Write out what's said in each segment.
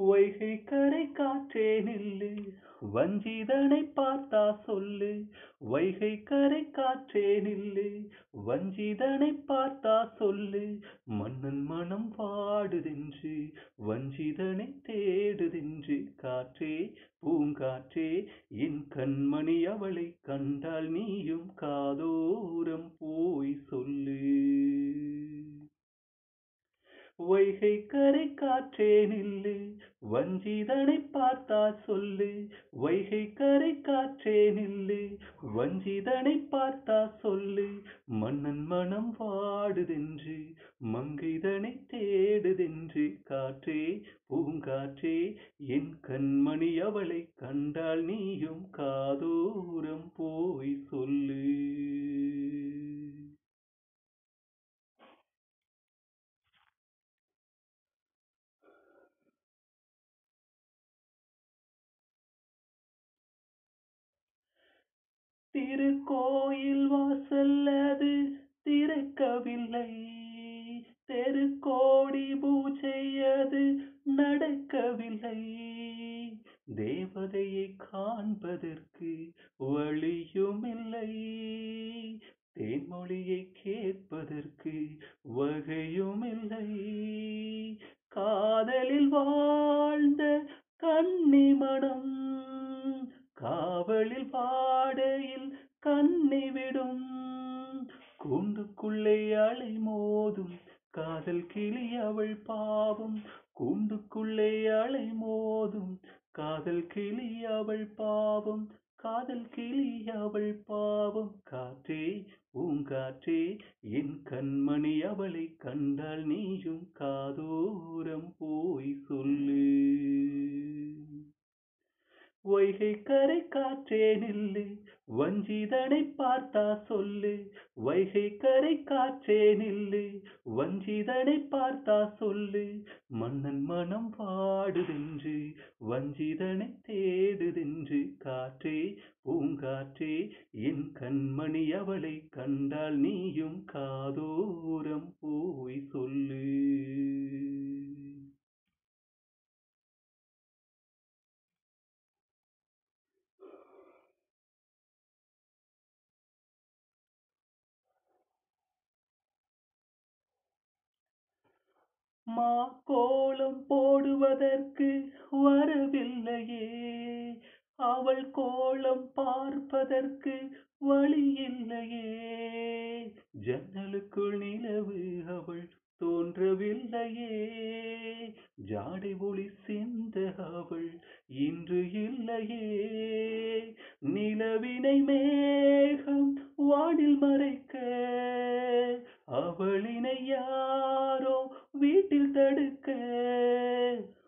வைகை கரை காற்றே நில்லு. வஞ்சிதனை பார்த்தா சொல்லு. வைகை கரை காற்றே நில்லு. வஞ்சிதனை பார்த்தா சொல்லு. மன்னன் மனம் பாடுதென்று வஞ்சிதனை தேடுதென்று. காற்றே பூங்காற்றே என் கண்மணி அவளை கண்டால் நீயும் காதோரம் வைகை கரை காற்றே நில்லு வஞ்சிதனை பார்த்தா சொல்லு. வைகை கரை காற்றே நில்லு வஞ்சிதனை பார்த்தா சொல்லு. மன்னன் மனம் வாடுதென்று. மங்கைதனை தேடுதென்று. காற்றே பூங்காற்றே என் கண்மணி அவளை கண்டால் நீயும் காதோரம் போய் திருக்கோயில் வாசல் அது திறக்கவில்லை. தெருக்கோடி பூஜை அது நடக்கவில்லை. தேவதையை காண்பதற்கு வழியும் இல்லை தேன்மொழியை கேட்பதற்கு பாவம் காதல் கிளி அவள் பாவம். காற்றே பூங்காற்றே என் கண்மணி அவளை கண்டால் நீயும் காதோரம் போய் சொல்லு. வைகை கரை காற்றே நில்லு வஞ்சிதனை பார்த்தா சொல்லு. வைகை கரை காற்றே நில்லு வஞ்சிதனை பார்த்தா சொல்லு. மன்னன் மனம் பாடுதென்று வஞ்சிதனை தேடு. காற்றே பூங்காற்றே என் கண்மணி அவளை கண்டால் நீயும் காதோரம் போய் சொல்லு. மா கோலம் போடுவதற்கு வரவில்லை கோலம் பார்ப்பதற்கு வழி இல்லையே. ஜன்னலுக்குள் நிலவு அவள் தோன்றவில்லையே. ஜாடை ஒளி சிந்த அவள் இன்று இல்லையே. நிலவினை மேகம் வானில் மறைக்க அவளினை யாரோ வீட்டில் தடுக்க.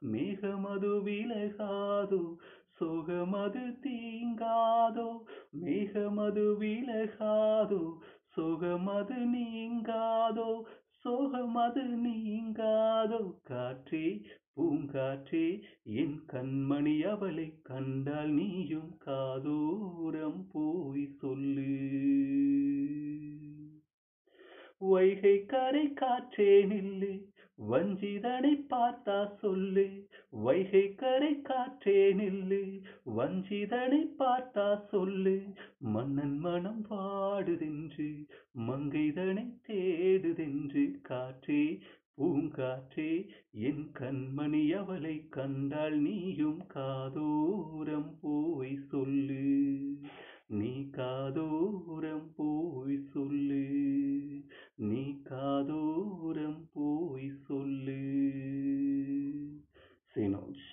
மிக மது விலகாதோ சுகமது தீங்காதோ மேகமது விலகாதோ சுகமது நீங்காதோ சோகமது நீங்காதோ காற்றே பூங்காற்றே என் கண்மணி அவளை கண்டால் நீயும் காதோரம் போய் சொல்லு. வைகை கரை காற்றே நில்லு வஞ்சிதனை பார்த்தா சொல்லு. வைகை கரை காற்றே நில்லு வஞ்சிதனை பார்த்தா சொல்லு மன்னன் மனம் பாடுதென்று மங்கைதனை தேடுதென்று காற்றே பூங்காற்றே என் கண்மணி அவளை கண்டால் நீயும் காதோரம் போய் சொல்லு நீ காதோரம் போய் சொல்லு நீ காதோரம் போய் சொல்லு. phenols